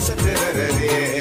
سترني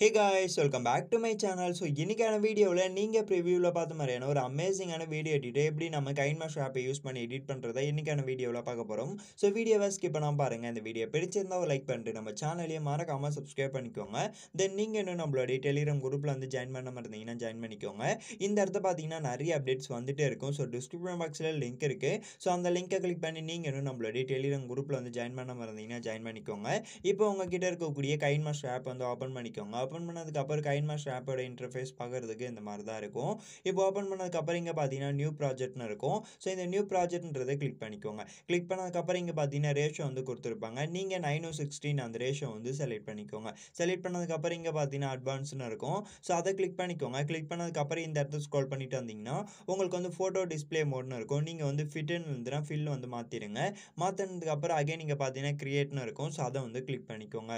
hey guys welcome back to my channel so இன்றைக்கான வீடியோவில் நீங்கள் ப்ரிவியூவில் பார்த்த மாதிரியான ஒரு அமேசிங்கான வீடியோ எடிட்டு எப்படி நம்ம கைன்மாஷ் ஆப்பை யூஸ் பண்ணி எடிட் பண்ணுறதை இன்றைக்கான வீடியோவில் பார்க்க போகிறோம் ஸோ வீடியோவை ஸ்கிப் பண்ணாமல் பாருங்கள் இந்த வீடியோ பிடிச்சிருந்தா ஒரு லைக் பண்ணிட்டு நம்ம சேனலையே மறக்காமல் சப்ஸ்கிரைப் பண்ணிக்கோங்க. தென் நீங்கள் இன்னும் நம்மளுடைய டெலிகிராம் குரூப்பில் வந்து ஜாயின் பண்ண இருந்தீங்கன்னா ஜாயின் பண்ணிக்கோங்க. இந்த இடத்த பார்த்தீங்கன்னா நிறைய அப்டேட்ஸ் வந்துட்டே இருக்கும். ஸோ டிஸ்கிரிப்ஷன் பாக்ஸில் லிங்க் இருக்குது ஸோ அந்த லிங்கை கிளிக் பண்ணி நீங்கள் இன்னும் நம்மளுடைய டெலிகிராம் குரூப்பில் வந்து ஜாயின் பண்ண இருந்தீங்கன்னா ஜாயின் பண்ணிக்கோங்க. இப்போ உங்ககிட்ட இருக்கக்கூடிய கைன் ஆப் வந்து ஓப்பன் பண்ணிக்கோங்க. ஓப்பன் பண்ணதுக்கப்புறம் கைன் மாஸ்டர் ஆப்போட இன்டர்ஃபேஸ் பார்க்குறதுக்கு இந்த மாதிரி தான் இருக்கும். இப்போ ஓப்பன் பண்ணதுக்கப்புறம் இங்கே பார்த்தீங்கன்னா நியூ ப்ராஜெக்ட்னு இருக்கும். ஸோ இந்த நியூ ப்ராஜெக்ட்ன்றதை கிளிக் பண்ணிக்கோங்க. கிளிக் பண்ணதுக்கப்புறம் இங்கே பார்த்தீங்கன்னா ரேஷோ வந்து கொடுத்துருப்பாங்க. நீங்கள் நைனோ சிக்ஸ்டீன் oh அந்த ரேஷோ வந்து செலக்ட் பண்ணிக்கோங்க. செலக்ட் பண்ணதுக்கப்புறம் இங்கே பார்த்தீங்கன்னா அட்வான்ஸ்னு இருக்கும். ஸோ அதை கிளிக் பண்ணிக்கோங்க. கிளிக் பண்ணதுக்கப்புறம் இந்த இடத்துல ஸ்க்ரோல் பண்ணிட்டு வந்தீங்கன்னா உங்களுக்கு வந்து ஃபோட்டோ டிஸ்பிளே மோட்னு இருக்கும். நீங்கள் வந்து ஃபிட்டுன்னு இருந்துன்னா ஃபில் வந்து மாற்றிடுங்க மாற்றினதுக்கப்புறம் அகைன் நீங்கள் பார்த்தீங்கன்னா க்ரியேட்னு இருக்கும். ஸோ அதை வந்து கிளிக் பண்ணிக்கோங்க.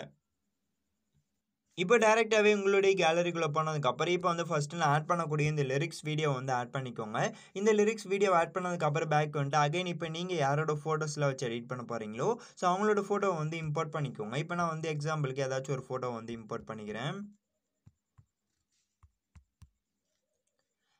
இப்போ டேரெக்டாகவே உங்களுடைய கேலரிக்குள்ளே போனதுக்கப்புறம் இப்போ வந்து ஃபஸ்ட்டு நான் ஆட் பண்ணக்கூடிய இந்த லிரிக்ஸ் வீடியோ வந்து ஆட் பண்ணிக்கோங்க. இந்த லிரிக்ஸ் வீடியோ ஆட் பண்ணதுக்கப்புறம் பேக் வந்துட்டு அகைன் இப்போ நீங்கள் யாரோட ஃபோட்டோஸில் வச்சு எடிட் பண்ண போகிறீங்களோ ஸோ அவங்களோட ஃபோட்டோவை வந்து இம்போர்ட் பண்ணிக்கோங்க. இப்போ நான் வந்து எக்ஸாம்பிளுக்கு ஏதாச்சும் ஒரு ஃபோட்டோ வந்து இம்போர்ட் பண்ணிக்கிறேன்.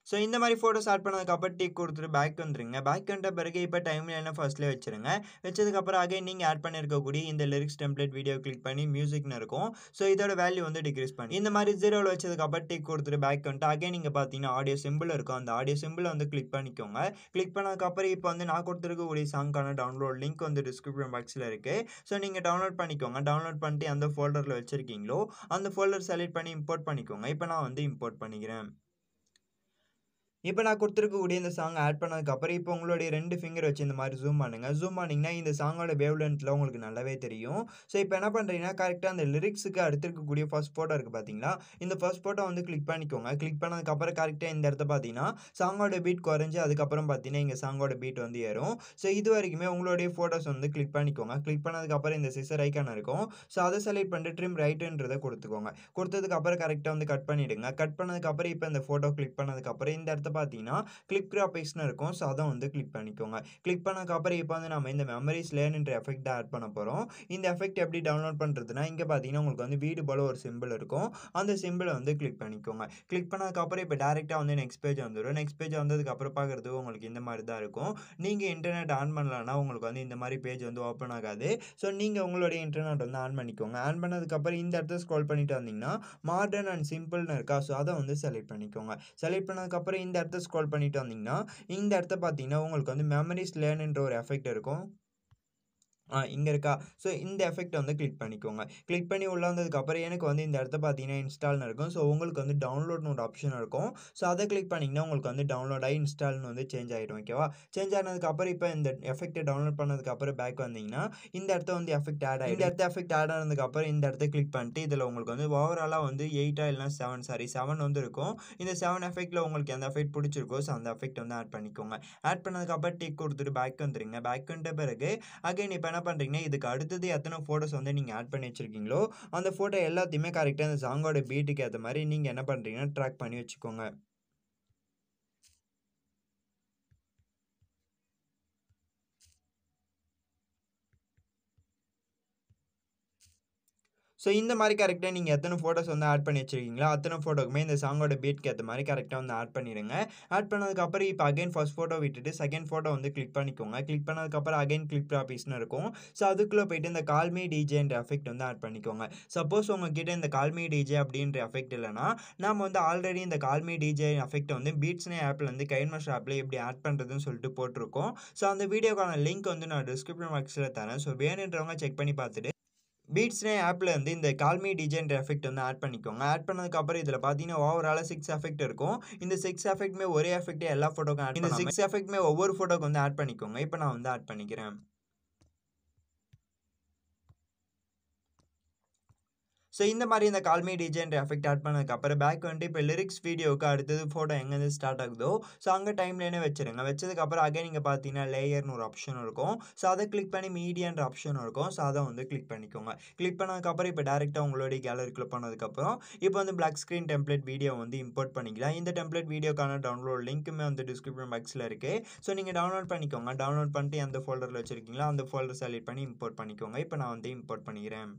ஸோ இந்த மாதிரி ஃபோட்டோஸ் ஆட் பண்ணதுக்கப்புறம் டிக் கொடுத்துட்டு பேக் வந்துருங்க. பேக் வந்த பிறகு இப்போ டைமில் என்ன ஃபர்ஸ்ட்லேயே வச்சுருங்க. வச்சதுக்கப்புறம் அகைன் நீங்கள் ஆட் பண்ணியிருக்கக்கூடிய இந்த லிரிக்ஸ் டெம்ப்ளேட் வீடியோ கிளிக் பண்ணி மியூசிக்னு இருக்கும். ஸோ இதோட வேல்யூ வந்து டிக்ரீஸ் பண்ணி இந்த மாதிரி ஜீரோவில் வச்சதுக்கப்புறம் டிக் கொடுத்துட்டு பேக் வந்துட்டு அகைன் நீங்கள் பார்த்தீங்கன்னா ஆடியோ சிம்பிள் இருக்கும். அந்த ஆடியோ சிம்பிளை வந்து கிளிக் பண்ணிக்கோங்க. கிளிக் பண்ணதுக்கப்புறம் இப்போ வந்து நான் கொடுத்துருக்கக்கூடிய சாங்கான டவுன்லோட் லிங்க் வந்து டிஸ்கிரிப்ஷன் பாக்ஸில் இருக்குது ஸோ நீங்கள் டவுன்லோட் பண்ணிக்கோங்க. டவுன்லோட் பண்ணிட்டு அந்த ஃபோல்டரில் வச்சுருக்கீங்களோ அந்த ஃபோல்டர் செலக்ட் பண்ணி இம்போர்ட் பண்ணிக்கோங்க. இப்போ நான் வந்து இம்போர்ட் பண்ணிக்கிறேன். இப்போ நான் கொடுத்துருக்கக்கூடிய இந்த சாங் ஆட் பண்ணதுக்கப்புறம் இப்போ உங்களுடைய ரெண்டு ஃபிங்கர் வச்சு இந்த மாதிரி ஜூம் பண்ணுங்கள் ஜூம் பண்ணிங்கன்னா இந்த சாங்கோட வேவ் லென்த்தில் உங்களுக்கு நல்லாவே தெரியும். ஸோ இப்போ என்ன பண்ணுறீங்கன்னா கரெக்டாக அந்த லிரிக்ஸுக்கு அடுத்திருக்கக்கூடிய ஃபர்ஸ்ட் ஃபோட்டோ இருக்குது பார்த்தீங்களா இந்த ஃபர்ஸ்ட் ஃபோட்டோ வந்து கிளிக் பண்ணிக்கோங்க. கிளிக் பண்ணதுக்கப்புறம் கரெக்டாக இந்த இடத்த பார்த்தீங்கன்னா சாங்கோட பீட் குறைஞ்சி அதுக்கப்புறம் பார்த்தீங்கன்னா இங்கே சாங்கோட பீட் வந்து ஏறும். ஸோ இது வரைக்குமே உங்களுடைய ஃபோட்டோஸ் வந்து கிளிக் பண்ணிக்கோங்க. கிளிக் பண்ணதுக்கப்புறம் இந்த சிசர் ஐக்கான் இருக்கும். ஸோ அதை செலக்ட் பண்ணிட்டு ட்ரிம் ரைட்டுன்றதை கொடுத்துக்கோங்க. கொடுத்ததுக்கப்புறம் கரெக்டாக வந்து கட் பண்ணிவிடுங்க கட் பண்ணதுக்கப்புறம் இப்போ இந்த ஃபோட்டோ கிளிக் பண்ணதுக்கப்புறம் இந்த இடத்த பார்த்தீங்கன்னா கிளிப் கிராபிக்ஸ்னு இருக்கும். ஸோ அதை வந்து கிளிக் பண்ணிக்கோங்க. கிளிக் பண்ணதுக்கப்புறம் இப்போ வந்து நம்ம இந்த மெமரிஸ் லேர்ன்ற எஃபெக்ட் ஆட் பண்ண போகிறோம் இந்த எஃபெக்ட் எப்படி டவுன்லோட் பண்ணுறதுனா இங்கே பார்த்தீங்கன்னா உங்களுக்கு வந்து வீடு போல் ஒரு சிம்பிள் இருக்கும். அந்த சிம்பிளை வந்து கிளிக் பண்ணிக்கோங்க. கிளிக் பண்ணதுக்கப்புறம் இப்போ டேரெக்டாக வந்து நெக்ஸ்ட் பேஜ் வந்துடும் நெக்ஸ்ட் பேஜ் வந்ததுக்கப்புறம் பார்க்குறதுக்கு உங்களுக்கு இந்த மாதிரி தான் இருக்கும். நீங்கள் இன்டர்நெட் ஆன் பண்ணலன்னா உங்களுக்கு வந்து இந்த மாதிரி பேஜ் வந்து ஓப்பன் ஆகாது. ஸோ நீங்கள் உங்களுடைய இன்டர்நெட் வந்து ஆன் பண்ணிக்கோங்க. ஆன் பண்ணதுக்கப்புறம் இந்த இடத்த ஸ்க்ரோல் பண்ணிட்டு வந்தீங்கன்னா மாடர்ன் அண்ட் சிம்பிள்னு இருக்கா? ஸோ அதை வந்து செலக்ட் பண்ணிக்கோங்க. செலக்ட் பண்ணதுக்கப்புறம் இந்த இந்த இடத்த ஸ்க்ரோல் பண்ணிட்டு வந்தீங்கன்னா இந்த இடத்த பார்த்தீங்கன்னா உங்களுக்கு வந்து மெமரிஸ் லேர்னுன்ற ஒரு எஃபெக்ட் இருக்கும். இங்கே இருக்கா? ஸோ இந்த எஃபெக்ட் வந்து கிளிக் பண்ணிக்கோங்க. கிளிக் பண்ணி உள்ள வந்ததுக்கப்புறம் எனக்கு வந்து இந்த இடத்த பார்த்தீங்கன்னா இன்ஸ்டால்னு இருக்கும். ஸோ உங்களுக்கு வந்து டவுன்லோட்னு ஒரு ஆப்ஷன் இருக்கும். ஸோ அதை கிளிக் பண்ணிங்கன்னா உங்களுக்கு வந்து டவுன்லோட் ஆகி இன்ஸ்டால்னு வந்து சேஞ்ச் ஆகிடும் ஓகேவா சேஞ்ச் ஆனதுக்கப்புறம் இப்போ இந்த எஃபெக்ட்டை டவுன்லோட் பண்ணதுக்கப்புறம் பேக் வந்தீங்கன்னா இந்த இடத்த வந்து எஃபெக்ட் ஆட் ஆகிடும் இந்த இடத்த எஃபெக்ட் ஆட் ஆனதுக்கப்புறம் இந்த இடத்த கிளிக் பண்ணிட்டு இதில் உங்களுக்கு வந்து ஓவராலாக வந்து எயிட்டா இல்லைனா செவன் சாரி செவன் வந்து இருக்கும். இந்த செவன் எஃபெக்ட்டில் உங்களுக்கு எந்த எஃபெக்ட் பிடிச்சிருக்கோ ஸோ அந்த எஃபெக்ட் வந்து ஆட் பண்ணிக்கோங்க. ஆட் பண்ணதுக்கப்புறம் டிக் கொடுத்துட்டு பேக் வந்துருங்க. பேக் வந்துட்ட பிறகு அகைன் இப்போ என்ன பண்ணுறீங்கன்னா இதுக்கு அடுத்தது எத்தனை ஃபோட்டோஸ் வந்து நீங்கள் ஆட் பண்ணி வச்சுருக்கீங்களோ அந்த ஃபோட்டோ எல்லாத்தையுமே கரெக்டாக அந்த சாங்கோட பீட்டுக்கு ஏற்ற மாதிரி நீங்கள் என்ன பண்ணுறீங்கன்னா ட்ராக் பண்ணி வச்சுக்கோங்க. ஸோ இந்த மாதிரி கரெக்டாக நீங்கள் எத்தனை ஃபோட்டோஸ் வந்து ஆட் பண்ணி வச்சுருக்கீங்களோ அத்தனை ஃபோட்டோக்குமே இந்த சாங்கோட பீட்க்கு ஏற்ற மாதிரி கரெக்டாக வந்து ஆட் பண்ணிடுங்க ஆட் பண்ணதுக்கப்புறம் இப்போ அகைன் ஃபஸ்ட் ஃபோட்டோ விட்டுட்டு செகண்ட் ஃபோட்டோ வந்து கிளிக் பண்ணிக்கோங்க. கிளிக் பண்ணதுக்கப்புறம் அகைன் கிளிக் ப்ராபீஸ்னு இருக்கும். ஸோ அதுக்குள்ளே போயிட்டு இந்த கால்மி டிஜேன்ற எஃபெக்ட் வந்து ஆட் பண்ணிக்கோங்க. சப்போஸ் உங்ககிட்ட இந்த கால்மி டிஜே அப்படின்ற எஃபெக்ட் இல்லைனா நம்ம வந்து ஆல்ரெடி இந்த கால்மி டிஜே எஃபெக்ட் வந்து பீட்ஸ்னே ஆப்பில் வந்து கைன்மஷ் ஆப்பில் எப்படி ஆட் பண்ணுறதுன்னு சொல்லிட்டு போட்டிருக்கோம். ஸோ அந்த வீடியோக்கான லிங்க் வந்து நான் டிஸ்கிரிப்ஷன் பாக்ஸில் தரேன். ஸோ வேணுன்றவங்க செக் பண்ணி பார்த்துட்டு பீட்ஸ்னே ஆப்பில் வந்து இந்த கால்மி டிஜென்ற எஃபெக்ட் வந்து ஆட் பண்ணிக்கோங்க. ஆட் பண்ணதுக்கப்புறம் இதில் பார்த்தீங்கன்னா ஓவராலாக சிக்ஸ் எஃபெக்ட் இருக்கும். இந்த சிக்ஸ் எஃபெக்ட்மே ஒரே எஃபெக்ட்டே எல்லா ஃபோட்டோக்கும் ஆட் இந்த சிக்ஸ் எஃபெக்ட்மே ஒவ்வொரு ஃபோட்டோக்கு வந்து ஆட் பண்ணிக்கோங்க. இப்போ நான் வந்து ஆட் பண்ணிக்கிறேன். ஸோ இந்த மாதிரி இந்த கால்மி டிஜேன்ற எஃபெக்ட் ஆட் பண்ணதுக்கப்புறம் பேக் வந்துட்டு இப்போ லிரிக்ஸ் வீடியோவுக்கு அடுத்தது ஃபோட்டோ எங்கேருந்து ஸ்டார்ட் ஆகுதோ ஸோ அங்கே டைம்லேனே வச்சுருங்க? வச்சதுக்கப்புறம் அகைன் நீங்கள் பார்த்தீங்கன்னா லேயர்னு ஒரு ஆப்ஷன் இருக்கும். ஸோ அதை கிளிக் பண்ணி மீடியான்ற ஆப்ஷன் இருக்கும். ஸோ அதை வந்து கிளிக் பண்ணிக்கோங்க. கிளிக் பண்ணதுக்கப்புறம் இப்போ டேரெக்டாக உங்களுடைய கேலரிக்குள்ளே போனதுக்கப்புறம் இப்போ வந்து பிளாக் ஸ்க்ரீன் டெம்ப்ளேட் வீடியோ வந்து இம்போர்ட் பண்ணிக்கலாம். இந்த டெம்ப்ளேட் வீடியோக்கான டவுன்லோட் லிங்க்குமே வந்து டிஸ்கிரிப்ஷன் பாக்ஸில் இருக்குது ஸோ நீங்கள் டவுன்லோட் பண்ணிக்கோங்க. டவுன்லோட் பண்ணிட்டு எந்த ஃபோல்டரில் வச்சுருக்கீங்களோ அந்த ஃபோல்டர் செலக்ட் பண்ணி இம்போர்ட் பண்ணிக்கோங்க. இப்போ நான் வந்து இம்போர்ட் பண்ணிக்கிறேன்.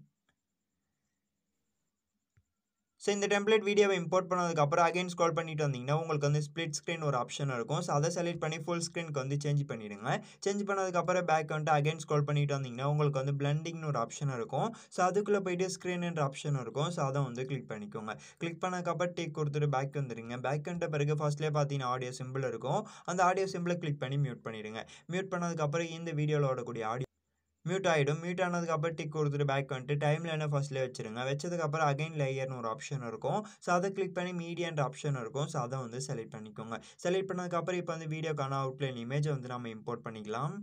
ஸோ இந்த டெம்ப்ளேட் வீடியோவை இம்போர்ட் பண்ணதுக்கப்புறம் அகைன் ஸ்க்ரோல் பண்ணிட்டு வந்தீங்கன்னா உங்களுக்கு வந்து ஸ்ப்ளிட் ஸ்க்ரீன் ஒரு ஆப்ஷன் இருக்கும். ஸோ அதை செலக்ட் பண்ணி ஃபுல் ஸ்க்ரீனுக்கு வந்து சேஞ்ச் பண்ணிடுங்க. சேஞ்ச் பண்ணதுக்கப்புறம் பேக் வந்துட்டு அகைன் ஸ்க்ரோல் பண்ணிட்டு வந்தீங்கன்னா உங்களுக்கு வந்து பிளண்டிங்னு ஒரு ஆப்ஷன் இருக்கும். ஸோ அதுக்குள்ளே போயிட்டு ஸ்க்ரீன்ன்ற ஆப்ஷன் இருக்கும். ஸோ அதை வந்து கிளிக் பண்ணிக்கோங்க. கிளிக் பண்ணதுக்கப்புறம் டிக் கொடுத்துட்டு பேக் வந்துடுங்க. பேக் வந்துட்ட பிறகு ஃபர்ஸ்ட்லேயே பார்த்தீங்கன்னா ஆடியோ சிம்பிள் இருக்கும். அந்த ஆடியோ சிம்பிளை கிளிக் பண்ணி மியூட் பண்ணிடுங்க. மியூட் பண்ணதுக்கப்புறம் இந்த வீடியோவில் ஓடக்கூடிய ஆடியோ மியூட் ஆகிடும் மியூட் ஆனதுக்கப்புறம் டிக் கொடுத்துட்டு பேக் வந்துட்டு டைமில் என்ன ஃபஸ்ட்லேயே வச்சுருங்க. வச்சதுக்கப்புறம் அகைன் லேயர்னு ஒரு ஆப்ஷன் இருக்கும். ஸோ அதை கிளிக் பண்ணி மீடியான்ற ஆப்ஷன் இருக்கும். ஸோ அதை வந்து செலக்ட் பண்ணிக்கோங்க. செலக்ட் பண்ணதுக்கப்புறம் இப்போ வந்து வீடியோக்கான அவுட்லைன் இமேஜை வந்து நம்ம இம்போர்ட் பண்ணிக்கலாம்.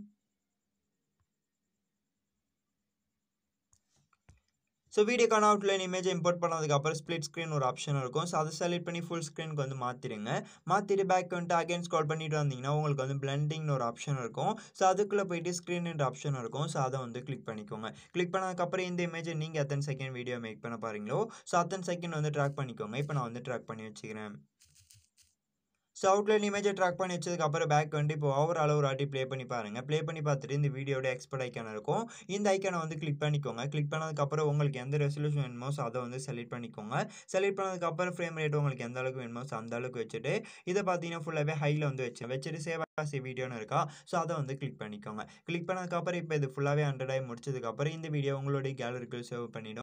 ஸோ வீடியோக்கான அவுட்லைன் இமேஜ் இம்போர்ட் பண்ணதுக்கப்புறம் ஸ்ப்ளிட் ஸ்க்ரீன் ஒரு ஆப்ஷன் இருக்கும். ஸோ அதை செலக்ட் பண்ணி ஃபுல் ஸ்க்ரீனுக்கு வந்து மாற்றிடுங்க மாற்றிட்டு பேக் வந்துட்டு அகைன் ஸ்கால் பண்ணிட்டு வந்தீங்கன்னா உங்களுக்கு வந்து பிளண்டிங்னு ஒரு ஆப்ஷன் இருக்கும். ஸோ அதுக்குள்ளே போயிட்டு ஸ்க்ரீன்ன்ற ஆப்ஷன் இருக்கும். ஸோ அதை வந்து கிளிக் பண்ணிக்கோங்க. கிளிக் பண்ணதுக்கப்புறம் இந்த இமேஜை நீங்கள் எத்தனை செகண்ட் வீடியோ மேக் பண்ண பாருங்களோ ஸோ அத்தனை செகண்ட் வந்து ட்ராக் பண்ணிக்கோங்க. இப்போ நான் வந்து ட்ராக் பண்ணி வச்சுக்கிறேன். ஸோ அவுட்லைன் இமேஜை ட்ராக் பண்ணி வச்சதுக்கப்புறம் பேக் வந்து இப்போ ஓவரால் ஒரு வாட்டி ப்ளே பண்ணி பாருங்கள் ப்ளே பண்ணி பார்த்துட்டு இந்த வீடியோட எக்ஸ்பர்ட் ஐக்கான இருக்கும். இந்த ஐக்கானை வந்து கிளிக் பண்ணிக்கோங்க. கிளிக் பண்ணதுக்கப்புறம் உங்களுக்கு எந்த ரெசல்யூஷன் வேணுமோ ஸோ அதை வந்து செலக்ட் பண்ணிக்கோங்க. செலக்ட் பண்ணதுக்கப்புறம் ஃப்ரேம் ரேட் உங்களுக்கு எந்த அளவுக்கு வேணுமோ ஸோ அந்த அளவுக்கு வச்சுட்டு இதை பார்த்தீங்கன்னா ஃபுல்லாகவே ஹையில் வந்து வச்சு வச்சுட்டு சேவ் சி வீடியோன்னு இருக்கா? ஸோ அதை வந்து கிளிக் பண்ணிக்கோங்க. கிளிக் பண்ணதுக்கப்புறம் இப்போ இது ஃபுல்லாகவே ஹண்ட்ரட் ஆகி முடிச்சதுக்கப்புறம் இந்த வீடியோ உங்களுடைய கேலரிக்கு சேவ் பண்ணிவிடும்